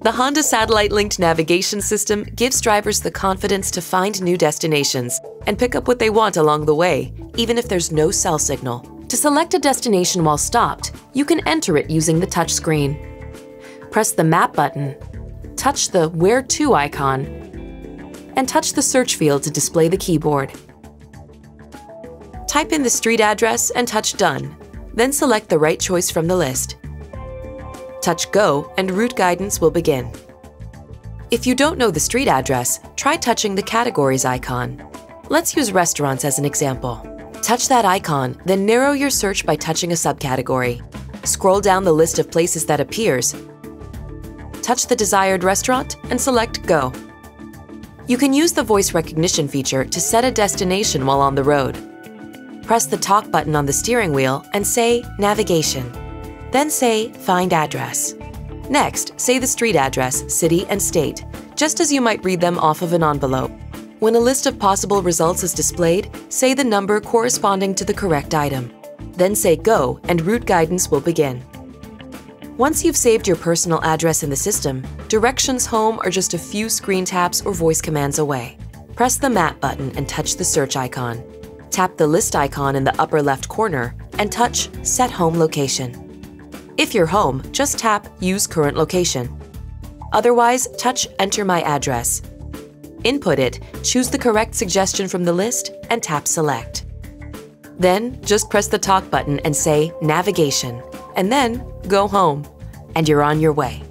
The Honda Satellite Linked Navigation System gives drivers the confidence to find new destinations and pick up what they want along the way, even if there's no cell signal. To select a destination while stopped, you can enter it using the touchscreen. Press the Map button, touch the Where To icon, and touch the search field to display the keyboard. Type in the street address and touch Done, then select the right choice from the list. Touch Go and route guidance will begin. If you don't know the street address, try touching the categories icon. Let's use restaurants as an example. Touch that icon, then narrow your search by touching a subcategory. Scroll down the list of places that appears, touch the desired restaurant, and select Go. You can use the voice recognition feature to set a destination while on the road. Press the talk button on the steering wheel and say Navigation. Then say Find Address. Next, say the street address, city, and state, just as you might read them off of an envelope. When a list of possible results is displayed, say the number corresponding to the correct item. Then say Go and route guidance will begin. Once you've saved your personal address in the system, directions home are just a few screen taps or voice commands away. Press the Map button and touch the search icon. Tap the list icon in the upper left corner and touch Set Home Location. If you're home, just tap Use Current Location. Otherwise, touch Enter My Address. Input it, choose the correct suggestion from the list, and tap Select. Then, just press the Talk button and say Navigation, and then go home, and you're on your way.